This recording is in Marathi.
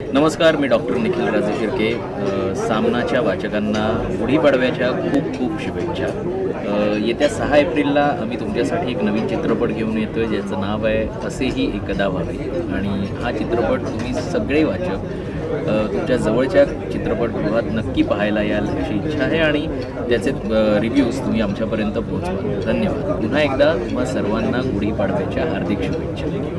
नमस्कार मी डॉक्टर निखिल राजे शिर्के सामनाच्या वाचकांना गुढीपाडव्याच्या खूप खूप शुभेच्छा. येत्या सहा एप्रिलला आम्ही तुमच्यासाठी एक नवीन चित्रपट घेऊन येतो आहे ज्याचं नाव आहे असेही एकदा व्हावे. आणि हा चित्रपट तुम्ही सगळे वाचक तुमच्या जवळच्या चित्रपटगृहात नक्की पाहायला याल अशी इच्छा आहे आणि ज्याचे रिव्ह्यूज तुम्ही आमच्यापर्यंत पोहोचवा. धन्यवाद. पुन्हा एकदा तुम्हा सर्वांना गुढीपाडव्याच्या हार्दिक शुभेच्छा.